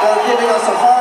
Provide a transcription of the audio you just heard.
They're giving us a cut.